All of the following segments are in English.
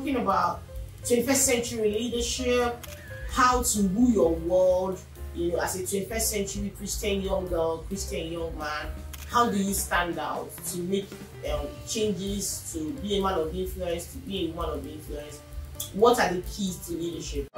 talking about 21st century leadership, how to rule your world, you know, as a 21st century Christian young girl, Christian young man. How do you stand out to make um, changes, to be a man of influence, to be a woman of influence? What are the keys to leadership?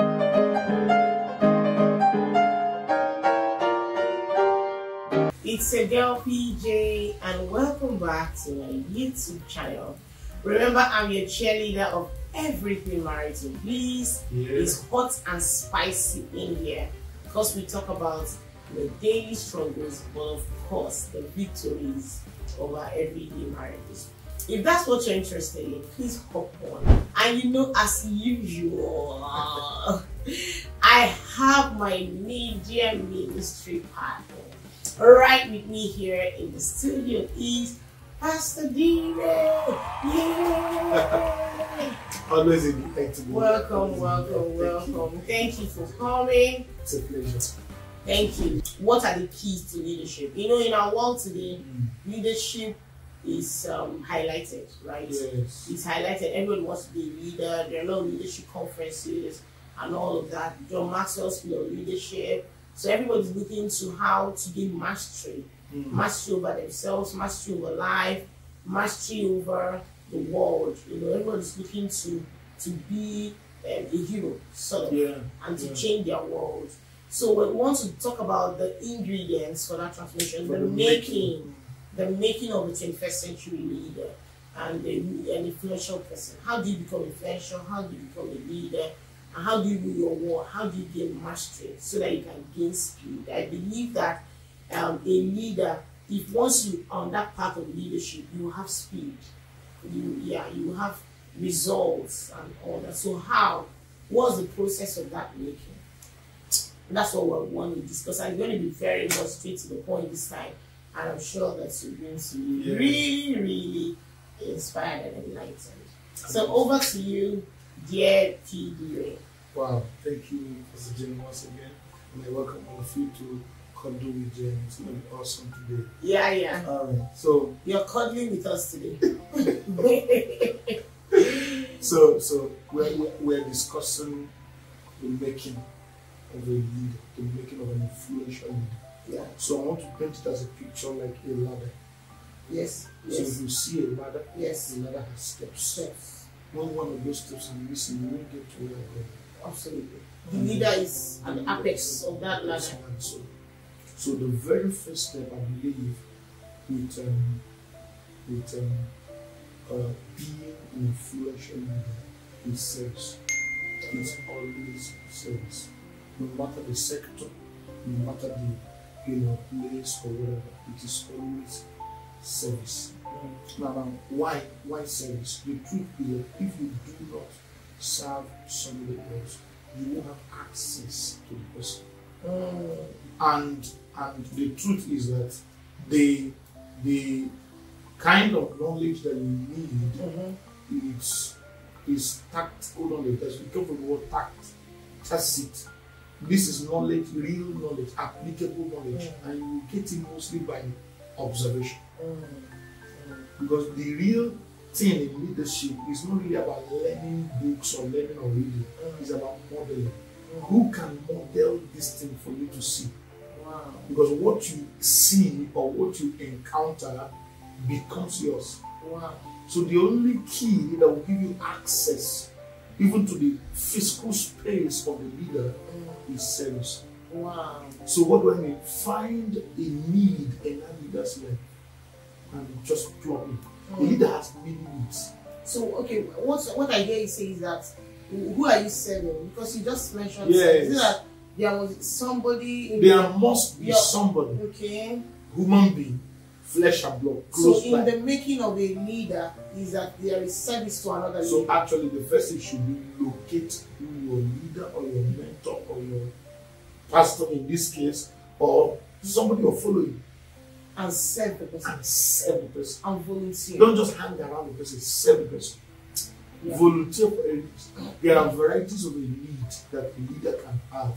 It's a girl PJ, and welcome back to my YouTube channel. Remember, I'm your cheerleader of everything marital. Please, Yeah. it's hot and spicy in here because we talk about the daily struggles, but of course, the victories over everyday marriages. If that's what you're interested in, please hop on. And you know, as usual, I have my media ministry partner. Right with me here in the studio is Pastor Dina. Yay! Always a to be Welcome, welcome, Thank you. welcome. Thank you for coming. It's a pleasure. Thank you. What are the keys to leadership? You know, in our world today, Mm. leadership is um, highlighted, right? Yes. It's highlighted. Everyone wants to be a leader. There are no leadership conferences and all of that. John Maxwell's School of Leadership. So everybody's looking to how to gain mastery, Mm. mastery over themselves, mastery over life, mastery over the world. You know, everybody's looking to to be um, a hero, sort of Yeah. and to Yeah. change their world. So we want to talk about the ingredients for that transformation, For the, the making, the making of a 21st century leader and the, an influential person. How do you become influential? How do you become a leader? And how do you rule your world? How do you gain mastery so that you can gain speed? I believe that um, a leader, if once you are on that path of leadership, you will have speed. You yeah, you have results and all that. So how? What's the process of that making? That's what we want to discuss. I'm going to be very much straight to the point this time, and I'm sure that you're going to be Yeah. really, really inspired and enlightened. So over to you, dear T. Wow. Thank you, Pastor Jenny, once again. And I welcome all of you to Cuddle with Jen. It's going to be awesome today. Yeah, yeah. All right. So, You're cuddling with us today. so, so we're, we're, we're discussing the making of a leader, the making of an influential leader. yeah. So I want to paint it as a picture like a ladder. Yes. So if Yes. you see a ladder, Yes. the ladder has steps. Yes. When one of those steps is missing, you won't get to where you're going. Absolutely. The leader is at the apex of that ladder. So, so the very first step, I believe, with um, with um, uh, being an influential leader is service. It's always service. No matter the sector, no matter the you know place or whatever, it is always service. Now, why why service? The truth is that if you do not serve somebody else, you won't have access to the person. Mm. And and the truth is that the the kind of knowledge that you need Mhm. is is tact. Hold on, there's we come from the word tact, tacit. This is knowledge, real knowledge, applicable knowledge, Mm. and you get it mostly by observation. Mm. Because the real thing in leadership is not really about learning books or learning or reading. It's about modeling. Who can model this thing for you to see? Wow. Because what you see or what you encounter becomes yours. Wow. So the only key that will give you access even to the physical space of the leader Mm. is service. Wow. So what do I mean? Find a need in that leader's life and just plug. The Mm. leader has many needs. So okay, what what I hear you say is that who are you serving? Because you just mentioned Yes. service. Is it that there was somebody There must be somebody, okay. human being, flesh and blood, So in by. the making of a leader is that there is service to another So leader. actually, the first thing should be locate who your leader or your mentor or your pastor in this case, or somebody you're following, and serve the person and serve the person. and volunteer. Don't just hang around the person, serve the person. Yeah. Volunteer for a need. There are varieties of a need that a leader can have.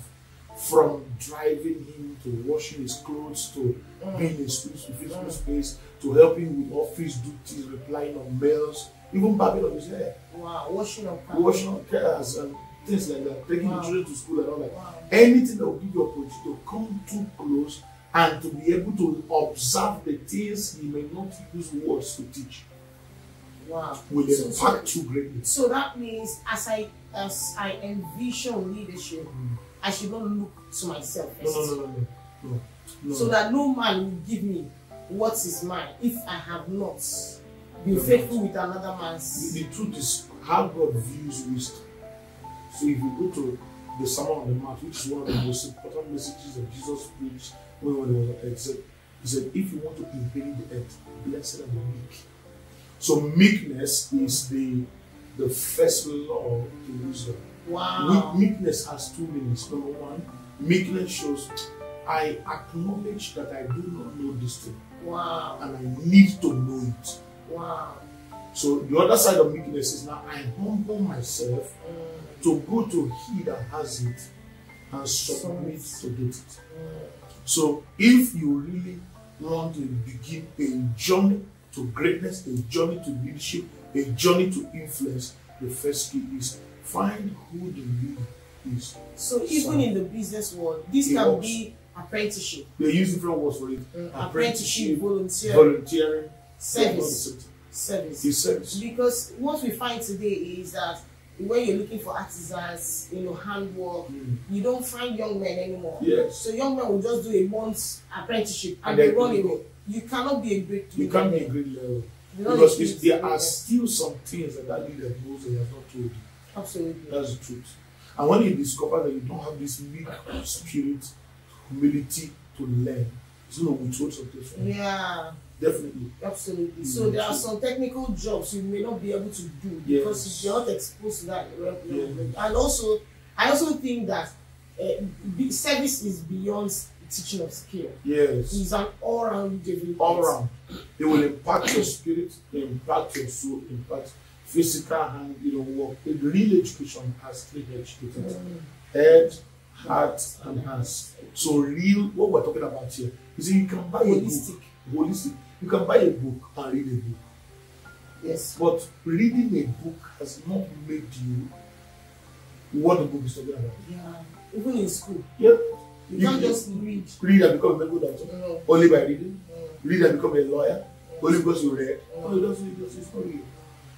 From driving him to washing his clothes to Mm. being in space to physical Mm. space to helping with office duties, replying on mails. even barbing of his hair, Wow. Washing of cars. washing of cars, and things like that, taking Wow. the children to school and all that. Wow. Anything that will give you opportunity to come too close and to be able to observe the things he may not use words to teach Wow. will So- so- you greatly. So that means as I as I envision leadership, Mm. I should not look to myself first. no, no, no, no. no. no. So that no man will give me what is mine if I have not been No. faithful with another The, man's. the truth is how God views wisdom. So if you go to the Sermon on the Mount, which is one of the most important messages that Jesus preached when he was on earth, he said, he said, if you want to inherit the earth, blessed are the meek. So meekness is the the first law to wisdom. Wow. Meek- meekness has two meanings. Number one, meekness shows I acknowledge that I do not know this thing Wow. and I need to know it. Wow. So the other side of meekness is now I humble myself Mm, to go to he that has it and submit to get it. mm. So if you really want to begin a journey to greatness, a journey to leadership, a journey to influence, the first key is find who the leader is. So even in the business world, this can works. be apprenticeship, They use different words for it. mm, apprenticeship, Apprenticeship, volunteer, Volunteering, service, service. It's service. Because what we find today is that when you're looking for artisans, you know, handwork, Mm. you don't find young men anymore. Yes. So young men will just do a month's apprenticeship and, And they run you away. You cannot be a great You leader can't be a great level. Because there are still some things that that leader knows he has not told you. Absolutely. That's the truth. And when you discover that you don't have this meek spirit, humility to learn, it's going to withhold some things from you. Yeah, Definitely. absolutely. Mm, So there are some technical jobs you may not be able to do Yes. because you're not exposed to that. level. Yeah. And also, I also think that uh, service is beyond teaching of skill. Yes. It's an all-round development. All around. It will impact your spirit, impact your soul, impact physical and you know work. A real education has three educators. Mm, Head, heart, and hands. So real what we're talking about here is you see, you can buy a book. Holistic. You can buy a book and read a book. Yes. But reading a book has not made you what the book is talking about. Yeah. Even in school, Yep. you, You- can't just read. Read and become a medical doctor No. only by reading. Mm, Read and become a lawyer only because you read. Mm. No, it doesn't. It doesn't. It's not real.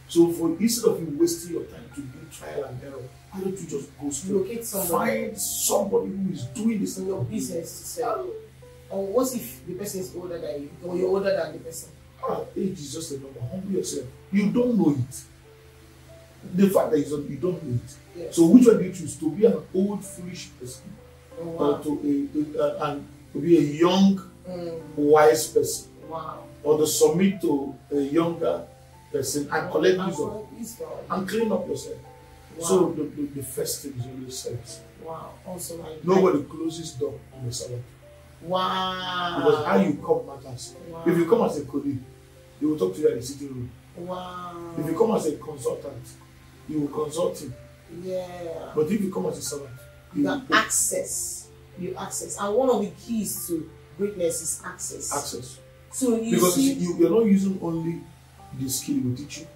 So for instead of you wasting your time to do trial and error, why don't you just go straight? Locate somebody Find somebody who is doing this in your business to sell. Or what if the person is older than you, or you're older than the person? Ah, age is just a number. Humble yourself. You don't know it. The fact that you don't, know it. Yes. So which one do you choose? To be an old foolish person, Oh, or to a, a, a and to be a young Mm, wise person, wow. or to submit to a younger person and collect wisdom and clean up yourself. Wow. So the, the, the first thing is always service. wow. Also, like Nobody closes door on the servant Wow. because how you come matters. Wow. If you come as a colleague, they will talk to you at the sitting room. Wow. If you come as a consultant, you will consult him. Yeah. But if you come as a servant, you You have access. You access, and one of the keys to greatness is access. access. So you Because see, you, you're not using only the skill he will teach you,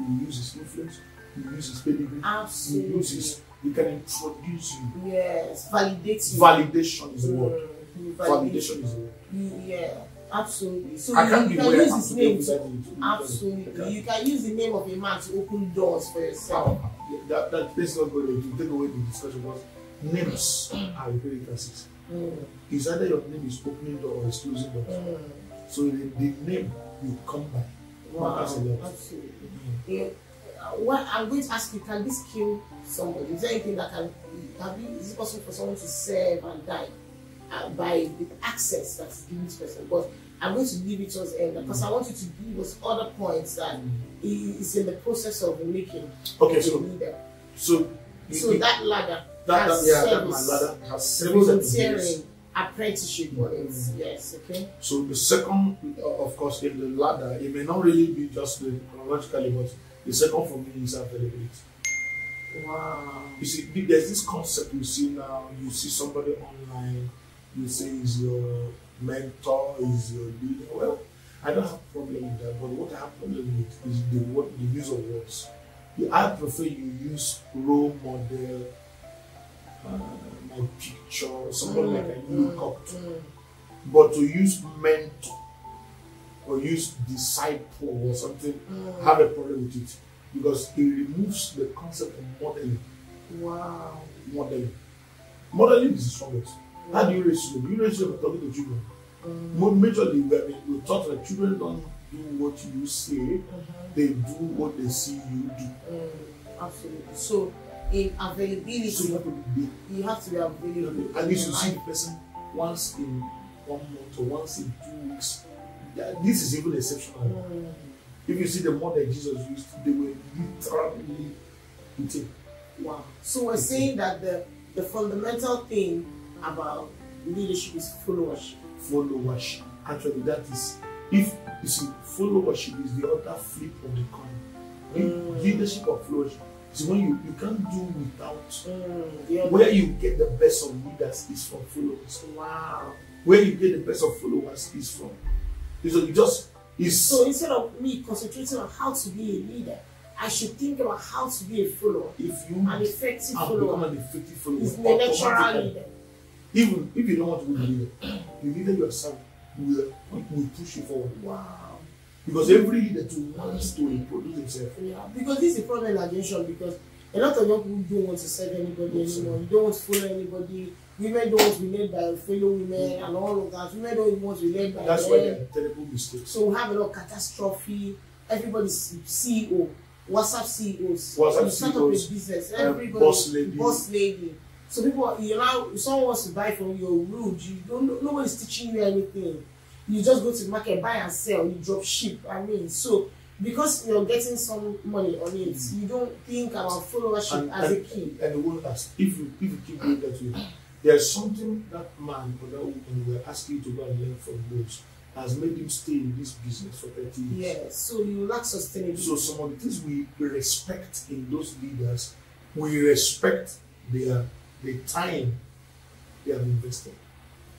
you will use his influence, you will use his pedigree, absolutely. will use his, he can introduce you. Yes, validate you. Validation is the word. Mm, Validation is the word. you. Yeah, absolutely. So I you, be can use his name to absolutely. You can use the name of a man to open doors for yourself. That, that, let's not go there to take away the discussion because names are inheritances. Mm, It's either your name is opening door or is closing door. mm, So the, the name you come by. Wow, Matters a lot. absolutely. Yeah, uh, what I'm going to ask you, can this kill somebody? Is there anything that can have you, is it possible for someone to serve and die uh, by the access that is given to person? But I'm going to leave it towards the end because I want you to give us other points that he is in the process of making Okay, so leader. so So that ladder that, that yeah, that ladder has service service. volunteering, apprenticeship it. Yes, okay. So the second, uh, of course, in the ladder, it may not really be just the chronologically, but the second for me is availability. Wow. You see, there's this concept you see now. You see somebody online, you say is your mentor, is your leader. Well, I don't have a problem with that, but what I have problem with is the word, the use of words. I prefer you use role model, uh, my picture, someone like I look up to. Mm. But to use mentor or use disciple or something, Mm. I have a problem with it because it removes the concept of modeling. Wow. Modeling. Modeling is the strongest. How do you raise children? You raise children by talking to children. Mm. Majorly, we, taught that children don't do what you say, Mhm. they do what they see you do. Mm. Absolutely. So, in availability, So you have to be you have to be available. At least you see the person once in one month or once in two weeks. This is even exceptional. Mm. If you see the model that Jesus used, they were literally eating. Wow. So we're saying that the the fundamental thing about leadership is followership. followership. Actually, that is if you see followership is the other flip of the coin. Mm. Leadership of followership is when you, you can't do without. Mm. Other- Where you get the best of leaders is from followers. Wow. Where you get the best of followers is from. So you just is So instead of me concentrating on how to be a leader, I should think about how to be a follower, if you an effective and become follower. an effective follower, Is the natural leader. even if you don't want to be the leader, the leader yourself will, will push you forward. Wow. Because every leader too wants to reproduce himself. Yeah, because this is a problem in our generation because a lot of young people don't want to serve anybody anymore. You don't want to follow anybody. Women don't want to be led by fellow women and all of that. Women don't want to be led by That's why men. there are terrible mistakes. So we have a lot of catastrophe. Everybody's CEO, WhatsApp CEOs. WhatsApp you start up CEOs, a business. uh, Everybody, boss lady. boss lady. So people, you know, if someone wants to buy from you, you're rude. You don't. Nobody's teaching you anything. You just go to the market, buy and sell. You drop ship. I mean, so because you're getting some money on it, you don't think about followership And, as a and, key. and the one ask if you if you keep doing that way, there's something that man or that woman will ask you to go and learn from those has made him stay in this business for 30 years. Yes. So you lack sustainability. So some of the things we respect in those leaders, we respect their the time they have invested.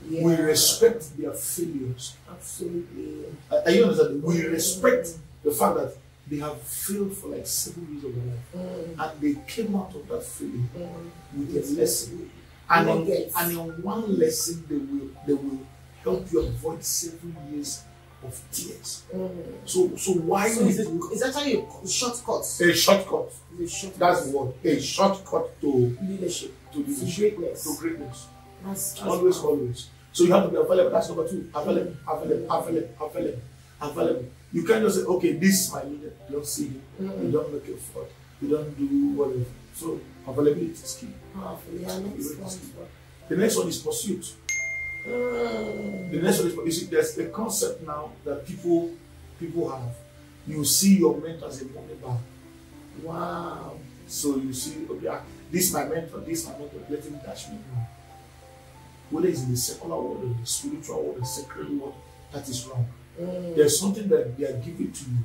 Yeah. We respect their failures. Absolutely. Are are you understanding? We respect the fact that they have failed for like seven years of their life. Mm, And they came out of that failure mm. with a lesson. And in, Nuggets. and in one lesson they will they will help you avoid seven years of tears. Mm. So so why So we it's, a, do it's actually a shortcut. a shortcut? A shortcut. That's what. A shortcut to leadership. to To greatness. to greatness. That's, Always, powerful. always. So you have to be available. That's number two. Available, available, available, available, available. You can't just say, okay, this is my leader. You don't see him. You Mm. don't make your effort. You don't do whatever. So availability is key. Powerful. Yeah, next one. The next one is pursuit. Mm. The next one is you see, there's a concept now that people people have. You see your mentor as a money bag. Wow. So you see, okay, ah, this is my mentor, this is my mentor, let him dash me now. Whether it's in the secular world or the spiritual world, the sacred world, that is wrong. Mm. There's something that they are giving to you.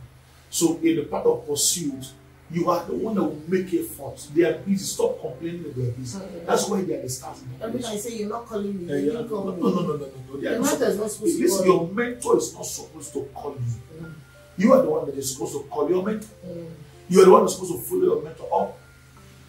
So in the part of pursuit, you are the one that will make effort. They are busy. Stop complaining that they are busy. Mm. That's why they are the stars in the Every place. time I say you're not calling me, Yeah, you yeah. call no, me. no, no, no, no, no. They The mentor is not supposed to Listen, call your mentor is not supposed to call you. Mm. You are the one that is supposed to call your mentor. Mm. You are the one that's supposed to follow your mentor up.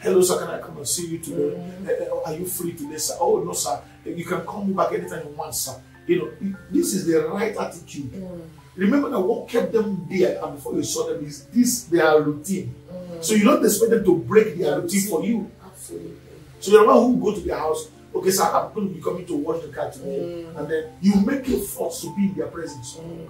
Hello, sir, can I come and see you today? Eh, are you free today, sir? Oh, no, sir. Eh, You can call me back anytime you want, sir. You know, this is the right attitude. Mm. Remember that what kept them there and before you saw them is this their routine. Mm. So you don't expect them to break their routine for you. Absolutely. So the one who go to their house. Okay, sir, I'm going to be coming to wash the car today. Mm. And then you make effort to be in their presence. Mm.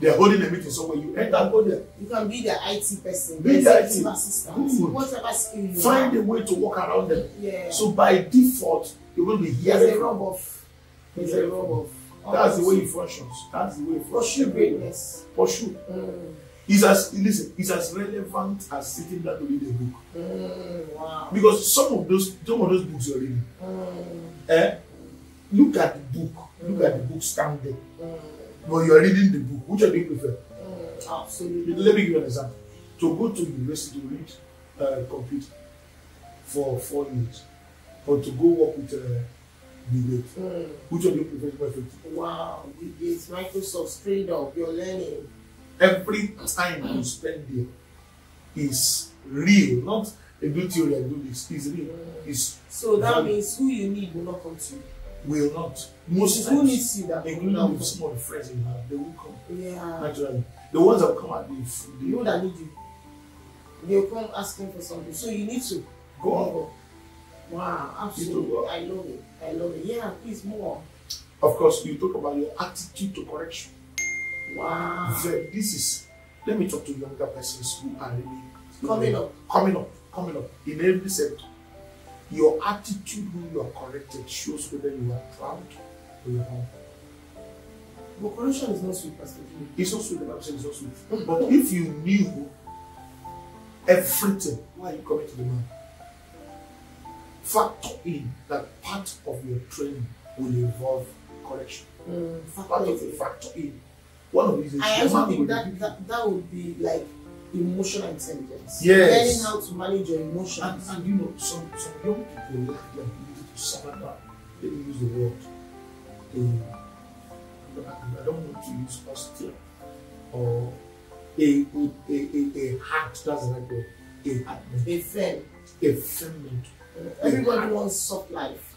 They're holding a meeting somewhere. You enter, go there. You can be their IT person, Be the their IT. assistant, whatever skill you Find have. a way to walk around them. Yeah. So by default, going to be There's hearing a from rub off. There's a rub off. That's the way he functions. That's the way he functions. Pursue greatness. Pursue. Mm. It's as listen, it's as relevant as sitting down to read a book. Mm. Wow. Because some of those some of those books you're reading, Mm. eh? Look at the book. Look at the book standing. Mm. But you're reading the book. Which one do you prefer? Mm. Absolutely. Let me give you an example. To go to university to read uh, computer for four years, or to go work with uh, debate. Mm. Which one do you prefer more effective? Wow, it's Microsoft straight up. You're learning. Every time you spend there is real, not a good theory and do this. Is real. Is So that Value. means who you need will not come to you. Will not. Most who times, needs you that will including not with come. some of the friends you have, they will come Yeah. naturally. The ones that will come at the f- The people the that need you, they'll come asking for something. So you need to go on. Wow, absolutely. I love it. I love it. Yeah, please more. Of course, you talk about your attitude to correction. Wow. Very- This is. Let me talk to younger persons who are really Coming up. coming up, coming up in every sector. Your attitude when you are corrected shows whether you are proud or you are humble. But correction is not sweet, Pastor. It's not sweet, the Bible says it's not sweet. But if you knew everything, why are you coming to the man? Factor in that part of your training will involve correction. Mm, Part of factor in. One of these is I also think that, that that would be like emotional intelligence. Yes. Learning how to manage your emotions. and you know, some, some young people lack the ability to surrender. Let me use the word. A, I don't want to use austere or a, a, a, a, heart, that's the right word. A heart, a friend. a feminine. Everybody wants soft life.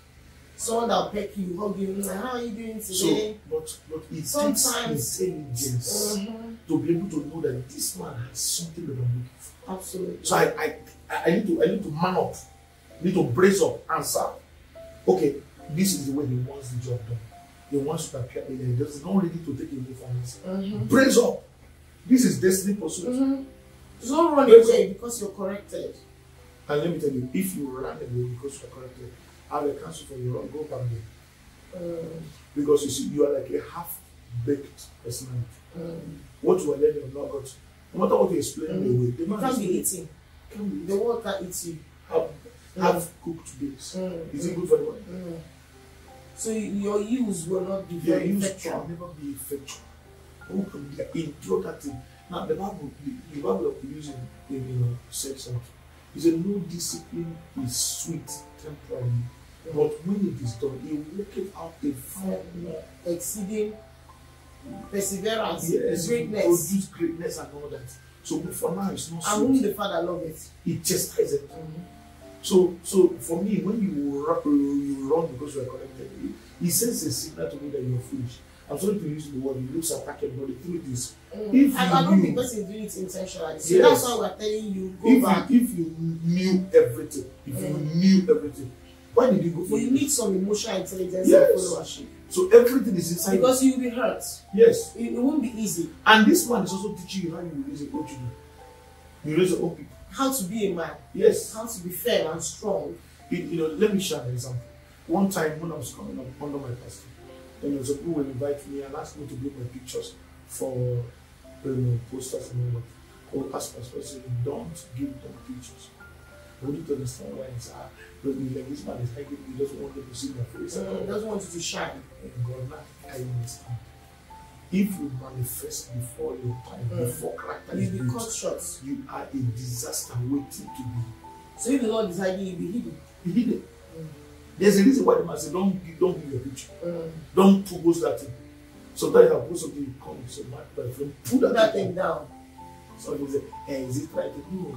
Someone that'll peck you, hug you, like, how are you doing So, today? but, but it Sometimes- takes intelligence Mhm. to be able to know that this man has something that I'm looking for. Absolutely. So I, I, I I need to I need to man up, need to brace up, answer. Okay, this is the way he wants the job done. He wants to appear in He does not ready to take away from us. Mhm. Brace up. This is destiny pursuit. Mhm. Don't run away because you're corrected. And let me tell you, if you run away because you're corrected, I will cancel for you. Go back there. Mm, Because you see, you are like a half-baked personality. mm. What you are learning, you not got. No matter what you explain Mm. the You man can't is be eating. can be The world can't eat you. have, have cooked base. Mm, Is it mm, good for the body? mm. So your use will not be Your use effectual. can never be effectual. Who can be that thing? Now the Bible, the, the Bible of using in you know says something. He said, No discipline is sweet temporarily, but when it is done, work it out a firm law. Exceeding perseverance, Yes, greatness, produce greatness and all that. So for now it's not and whom the Father loveth. It chastises it. So so for me, when you run, you run because you are connected, he, he sends a signal to me that you are foolish. I'm sorry to use the word, he looks attacking, but the truth is, Mm. If I, I you don't knew- think person is doing it intentionally. So Yes. that's why we're telling you go if back. you, if you knew everything, if you Mm. knew everything, why did you go for you need some emotional intelligence Yes. and followership. So everything is inside. Because you'll be hurt. yes, It, it won't be easy. and this man is also teaching you how you raise own children. You raise your own people. How to be a man. Yes. How to be fair and strong. You, you know, let me share an example. One time when I was coming up under my pastor, then there was a people would invite me and ask me to bring my pictures for you know, posters and all that. Would pastor, I said, don't give them pictures. I wouldn't understand why it's ah, but we like this man is hiding, he doesn't want to see my face. Mm, doesn't want you to shine. And God, now I understand. If you manifest before your time, Mm. before character is built, cut short. you are a disaster waiting to be So if the Lord is hiding, you'll be hidden. He did it. There's a reason why the man said, don't, give- don't give your picture. Mm. Don't post that thing. Sometimes I post something, you come, so my my friend, put Put that, that thing down. Somebody say, eh, is it right? No.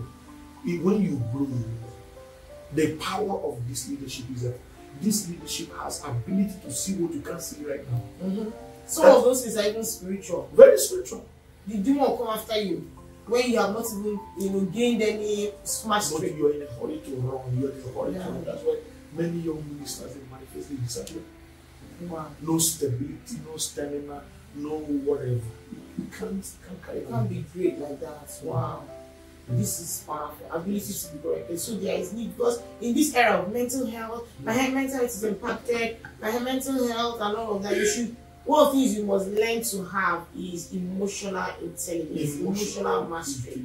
When you grow, the power of this leadership is that this leadership has ability to see what you can't see right now. Mhm. Some That- of those things are even spiritual. Very spiritual. The demon will come after you when you have not even you know gained any smash But straight. you are in a hurry to run. You are in a hurry to run. That's why many young ministers they manifest they disappear. Wow. No stability, no stamina, no whatever. You can't, can't carry You can't be great like that. Wow. This is powerful. Ability to be corrected. So there is need because in this era of mental health, my mental health is impacted, my mental health and all of that. You should one of the things you must learn to have is emotional intelligence, emotional mastery.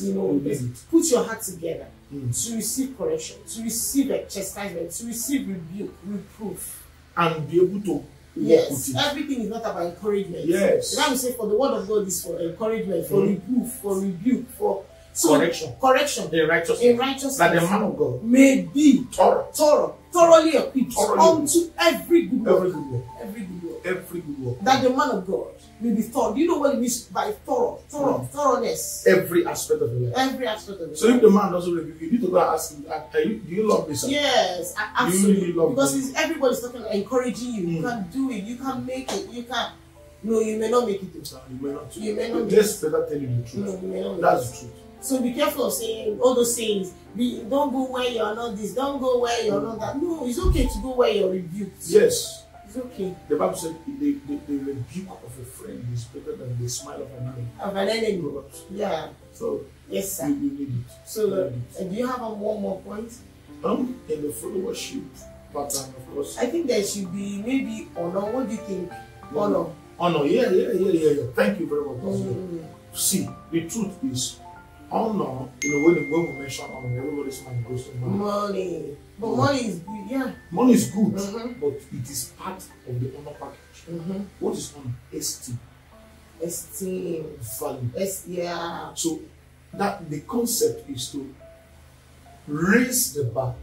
You know, You need it. put your heart together Mm. to receive correction, to receive a chastisement, to receive rebuke, reproof. and be able to Yes, everything is not about encouragement. Yes. The Bible says, for the word of God is for encouragement, for Mhm. reproof, for rebuke, for so Correction. correction In righteousness. in righteousness That the man of God may be thorough. thorough. thoroughly equipped Thoroughly unto every good work. Every good work. Every good work. Every good work. That the man of God may be thorough. Do you know what it means by thorough? Thorough, Mm. thoroughness. Every aspect of your life. Every aspect of it. So if the man doesn't rebuke you, you need to go and ask him, "Are you, do you love sir? Yes, a- You absolutely. really love because them. it's, everybody's talking, encouraging you. You Mm. can do it. You can make it. You can. No, you may not make it. Sir, You may not. You may not Let's better tell you the truth. No, you may not That's the truth. So be careful of saying all those sayings. Be, don't go where you're not this. Don't go where you're not that. No, it's okay to go where you're rebuked. Yes. It's okay. The Bible said the, the, the rebuke of a friend is better than the smile of an enemy. Of an enemy. Yeah. So Yes, sir. you need it. So, uh, need it. do you have a one more point? Um, in the followership pattern, of course. I think there should be maybe honor. What do you think? Honor. Honor, yeah, yeah, yeah, yeah, yeah. Thank you very much. Mm. See, the truth is, honor, you know, when, when we mention honor, everybody's mind goes to money. Money. But Mm. money is good. Yeah. Money is good, Mhm. but it is part of the honor package. Mm-hmm. What is honor? Esteem, Esteem. value. Es- yeah. So that the concept is to raise the bar,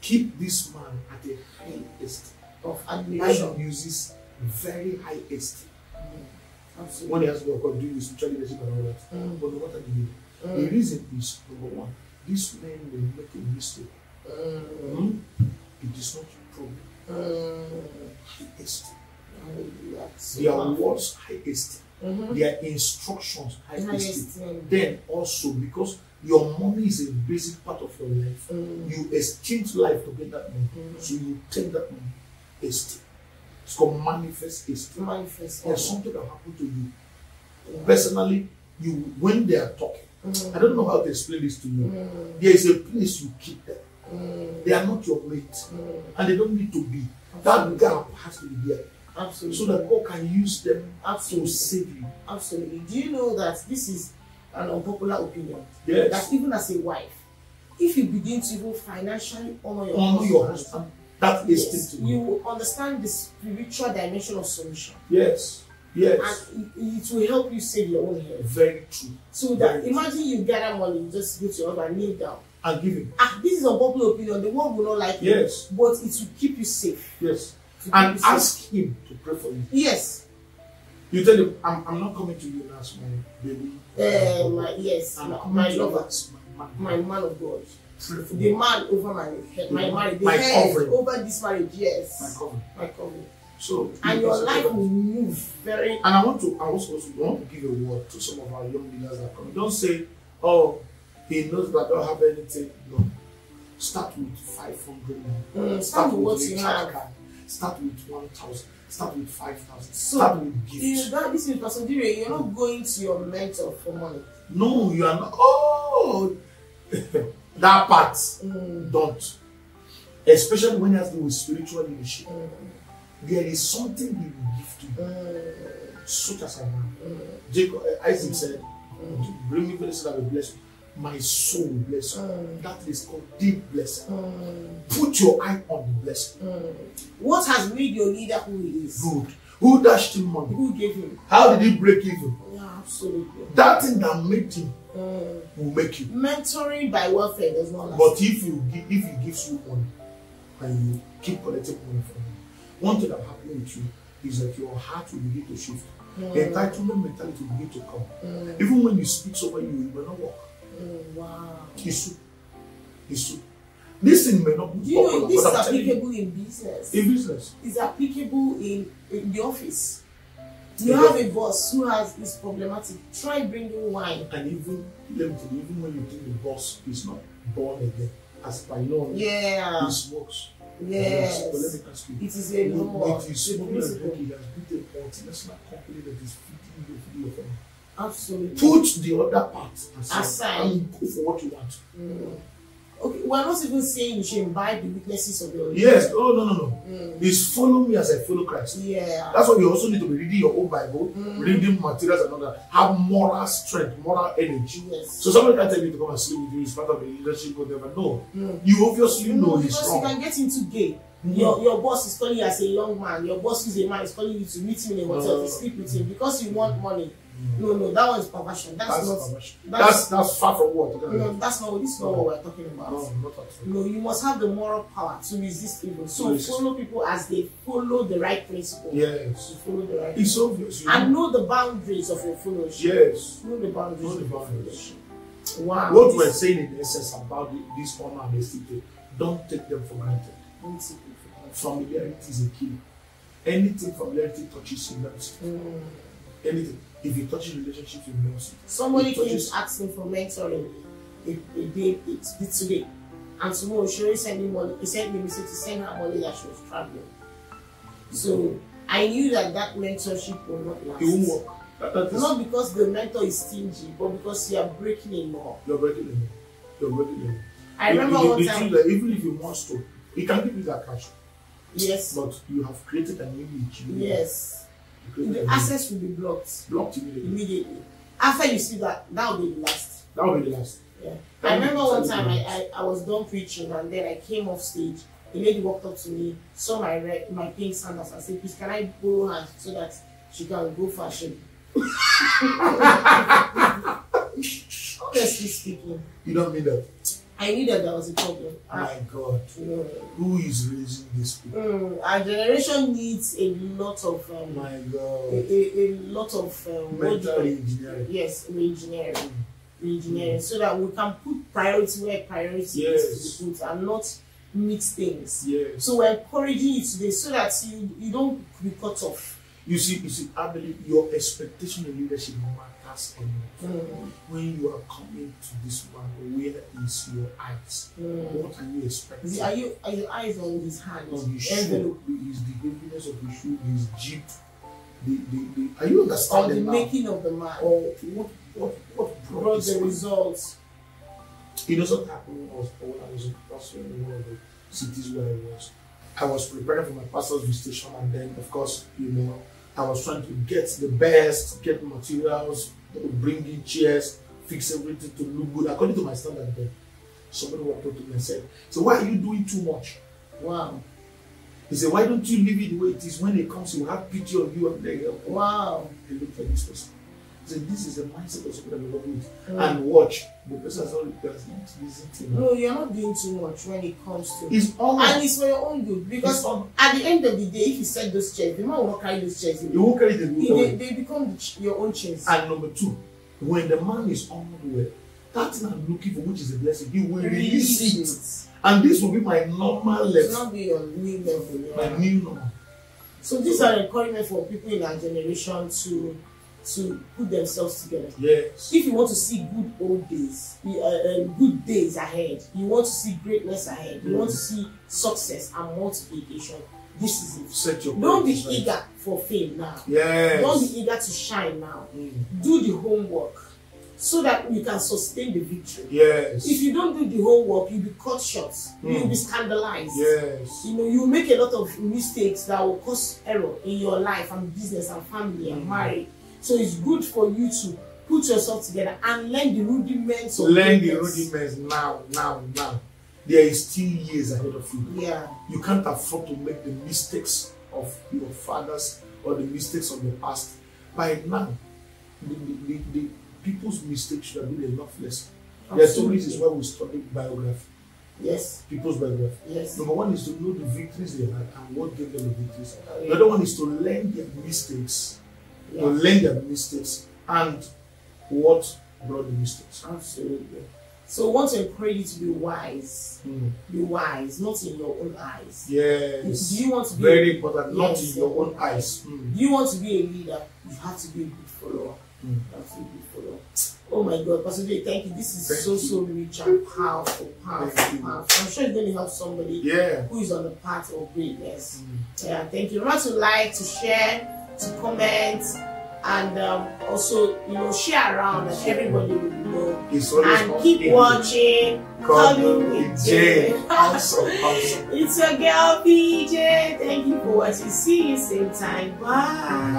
keep this man at a high esteem. Of admiration. he uses very high esteem. Absolutely. When he has to go do his spiritual leadership and all that. Mm. But no matter the. The reason is number one, these men will make a mistake. Mm. Hmm? It is not your problem. High esteem. Their words high esteem. Mhm. Their instructions high High esteem. esteem. Then also because your money is a basic part of your life, Mm. you exchange life to get that money. Mm. So you take that money. Esteem. It's called manifest esteem. Manifest. There's something that happened to you. Personally, you when they are talking, Mm. I don't know how to explain this to you. Mm. There is a place you keep them. Mm. They are not your mate. Mm. And they don't need to be. That Absolutely. gap has to be there. Absolutely. So that God can use them to Absolutely. save you. Absolutely. Do you know that this is an unpopular opinion? Yes. That even as a wife, if you begin to even financially honor your Honor your husband, husband. That is yes, to you will understand the spiritual dimension of submission. Yes. Yes. And it, it will help you save your own health. Very true. So that Very imagine you gather money, you just go to your husband, kneel down. And give him. Ah, this is unpopular opinion. The world will not like it. Yes. But it will keep you safe. Yes. And safe. ask him to pray for you. Yes. You tell him, I'm, I'm not coming to you as my baby. Uh, my yes, I'm my, my lover, as my man. my man of God. Pray for The me. man over my head, my marriage, the My head covering. over this marriage, My yes. covenant. My covering. So And your life will move very And I want to, I also want to give a word to some of our young leaders that come. Don't say, oh, he knows that I don't have anything. No. Start with 500 naira. Mm, start with what you have. card. Start with 1,000. Start with 5,000. So, Start with You, gifts. that, this is Pastor Dire, you're not going to your mentor for money. No, you are not. Oh, that part. Mm, Don't. Especially when it has to do with spiritual leadership. mm, There is something he will give to you, such as a man. mm, Jacob, uh, Isaac said, mm, Bring me blessing that will bless you. My soul will bless you. mm, That is called deep blessing. mm, Put your eye on the blessing. What has made your leader who he is? Good. Who dashed him money? Who gave him? How did he break even? Yeah, absolutely. That thing that made him will make you. Mentoring by welfare does not last. But if you give, if he gives you money and you keep collecting money from him, one thing that will happen with you is that your heart will begin to shift. Mm, The entitlement mentality will begin to come. mm, Even when you speak over you, will not work. mm, wow. It's true. It's true. This thing may not be you know this is applicable in business? in business. It's applicable in, in the office. You have a boss who has is problematic. Try bringing wine. And even let me tell you, even when you think the boss is not born again, as by law, Yeah. this works. Yes. But let me ask you, It is a law. his It's a principle. drinking, he has built a multinational company that is feeding you, feeding your family. Absolutely. Put the other part aside, Aside. and go for what you want. Mm. Okay, we're not even saying you should imbibe the weaknesses of your Yes, oh no, no, no. Mm. It's follow me as I follow Christ. Yeah. That's why you also need to be reading your own Bible, Mm. reading materials and all that. Have moral strength, moral energy. Yes. So somebody can tell you to come and sleep with you, it's part of the leadership, whatever. No. Mm. You obviously know No, it's because wrong. you can get into gay. Mhm. Your, your boss is calling you as a young man. Your boss is a man is calling you to meet him in a hotel Uh. to sleep with him because you want money. No, no, that one is perversion. That's, That's not. perversion. That's, That's that's far from what. no, that's not. This is not what we're talking about. No, not at all. No, you must have the moral power to resist evil. So Yes. follow people as they follow the right principle. Yes. To follow the right. It's obvious. You And know. know the boundaries of your fellowship. Yes. Know the boundaries Know the boundaries. Wow. What this- we're saying in essence about the, this honor and esteem, don't take them for granted. Don't take it for granted. Familiarity is a key. Anything familiarity touches, you it. Mm. Anything. If it touches relationships, you lose it. Somebody It came touches- to ask me for mentoring a day it, it today. And tomorrow she already sent me money. He sent me message to send her money that she was traveling. So I knew that that mentorship will not last. It won't work. That, that is, Not because the mentor is stingy, but because you are breaking a law. you're breaking law. You're breaking law. I remember the, one the time. that even if you want to, he can give you that cash, Yes. but you have created an image. You Yes. The access will be blocked blocked immediately. immediately. After you see that, that will be the last. That will be the last. Yeah. That I remember the one time I, I, I was done preaching and then I came off stage. A lady walked up to me, saw my red, my pink sandals and said, please can I borrow her so that she can go fashion? Honestly speaking, You don't mean that. I knew that there was a problem. My God, who is raising these people? mm, our generation needs a lot of um, My a, God, a, a lot of um, what do you mental engineering. yes, re-engineering. Re-engineering so that we can put priority where priority Yes. is to be put and not mix things. Yes. So we're encouraging you today so that you, you don't be cut off. You see, you see, I believe your expectation in leadership a lot. Mm, When you are coming to this one, where is your eyes? mm. What are you expecting? Are you are your eyes on his hand? on his shoe, his the heaviness of his shoe, his jeep. The, the, the, are you On the understanding now? making of the man. Or what what what brought Brought the results. Know something happened when I was when I was in pastor in one of the cities where I was. I was preparing for my pastor's visitation and then of course, you know, I was trying to get the best, get materials, bring in chairs, fix everything to look good according to my standard then. Somebody walked up to me and said, So why are you doing too much? Wow. He said, Why don't you leave it the way it is? When it comes, he will have pity on you then help. Wow. I looked at this person. Said, This is the mindset of I'm working with. Mm. And watch. The person has already does not listen to me. No, you're not doing too much when it comes to It's all and it's for your own good because It's all- at the end of the day, if you set those chairs, the man will not carry those chairs. You won't carry the good They, away. they become the your own chairs. And number two, when the man is honored well, that thing I'm looking for, which is a blessing, he will release it. And this will be my normal It's level, not be your new level. my Yeah. new normal. So these are encouragement for people in our generation to to put themselves together. Yes. If you want to see good old days, uh, uh, good days ahead, you want to see greatness ahead, you want to see success and multiplication, this is it. Set your Don't be right. eager for fame now. Yes. Don't be eager to shine now. Mm. Do the homework so that you can sustain the victory. Yes. If you don't do the homework, you'll be cut short. Mm. You'll be scandalized. yes. You know, you make a lot of mistakes that will cause error in your life and business and family and Mm. marriage. So it's good for you to put yourself together and learn the rudiments of Learn the rudiments now, now, now. There is still years ahead of you. Yeah. You can't afford to make the mistakes of your fathers or the mistakes of the past. By now, the, the, the, the people's mistakes should have been enough lesson. There are two reasons why we study biography, Yes. people's biography. Yes. Number one is to know the victories they had and what gave them the victories. Oh, The yeah. other one is to learn their mistakes, to Yeah. learn their mistakes and what brought the mistakes. Absolutely. So I want to encourage you to be wise. Mm. Be wise, not in your own eyes. Yes. Do you want to be Very important, not Yes. in your own eyes. Mm. Do you want to be a leader? You have to be a good follower. Mm. You have to be a good follower. Oh my God, Pastor Jay, thank you. This is Thank so you. so rich and powerful, powerful, Thank powerful. I'm sure it's going to help somebody Yeah. who is on the path of greatness. Mm. Yeah, thank you. Remember to like, to share, to comment, and um, also you know share around that everybody will know. It's And keep in- watching. Cuddle with Jay. Awesome, awesome. It's your girl PJ. Thank you for watching. See you same time. Bye.